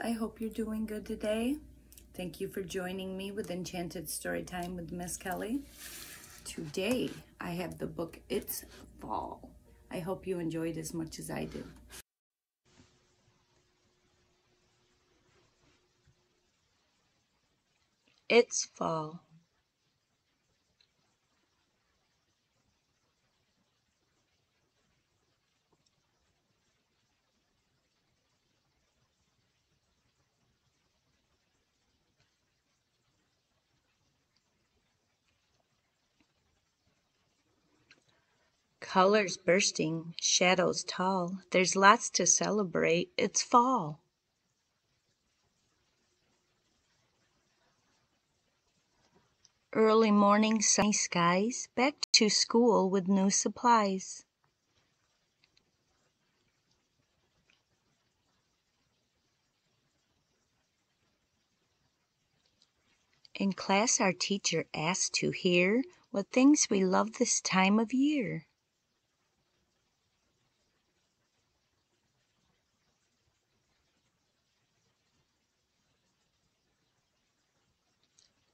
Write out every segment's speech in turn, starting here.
I hope you're doing good today. Thank you for joining me with Enchanted Storytime with Miss Kelley. Today, I have the book It's Fall. I hope you enjoy it as much as I do. It's Fall. Colors bursting, shadows tall. There's lots to celebrate. It's fall. Early morning sunny skies. Back to school with new supplies. In class our teacher asked to hear what things we love this time of year.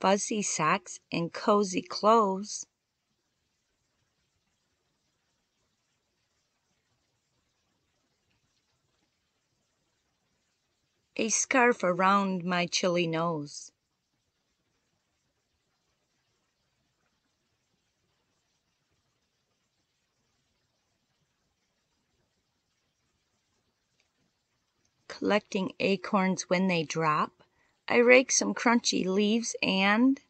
Fuzzy socks, and cozy clothes. A scarf around my chilly nose. Collecting acorns when they drop I rake some crunchy leaves and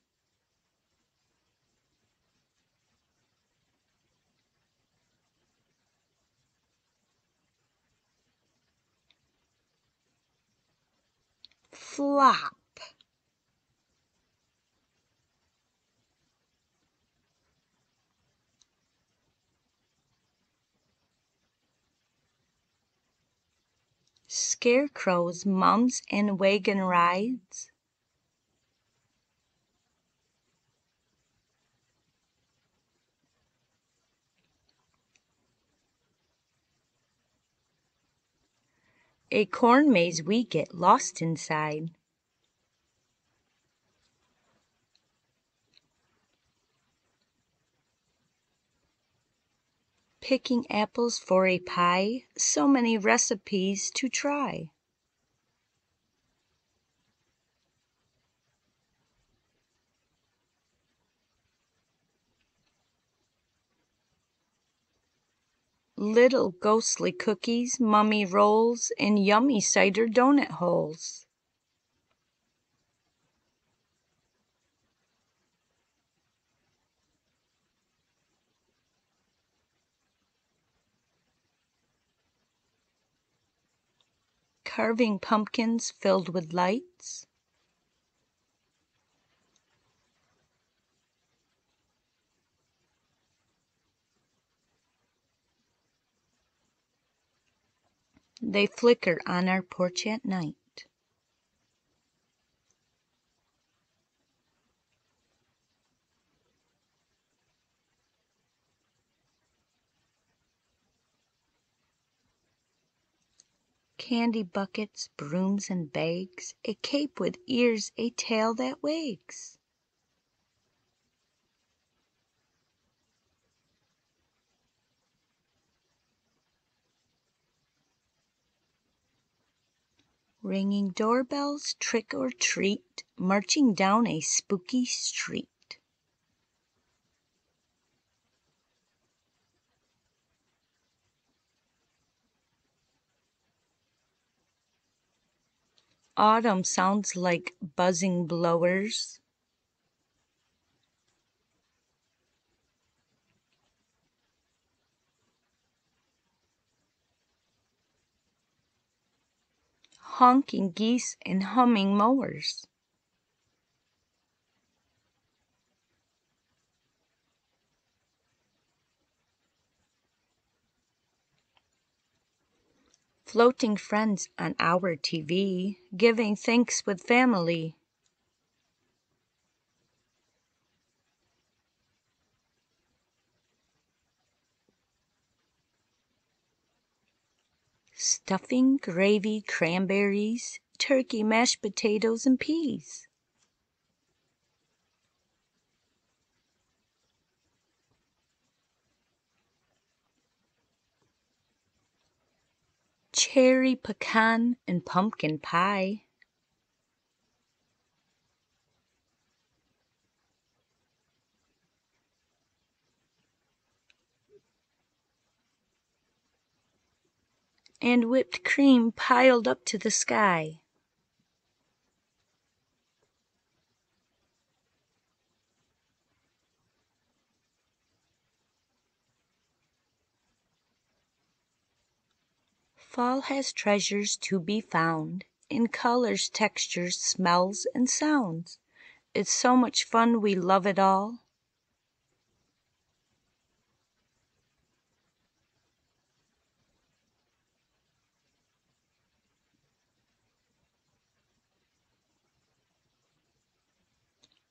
flop. Scarecrows, mums, and wagon rides. A corn maze we get lost inside. Picking apples for a pie, so many recipes to try. little ghostly cookies, mummy rolls, and yummy cider donut holes. Carving pumpkins filled with lights. They flicker on our porch at night. Candy buckets, brooms and bags, a cape with ears, a tail that wags. ringing doorbells, trick or treat, marching down a spooky street. Autumn sounds like buzzing blowers. honking geese and humming mowers. Floating friends on our TV, giving thanks with family. Stuffing, gravy, cranberries, turkey, mashed potatoes, and peas. Cherry, pecan, and pumpkin pie. and whipped cream piled up to the sky. Fall has treasures to be found in colors, textures, smells, and sounds. It's so much fun, we love it all.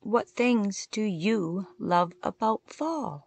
What things do you love about fall?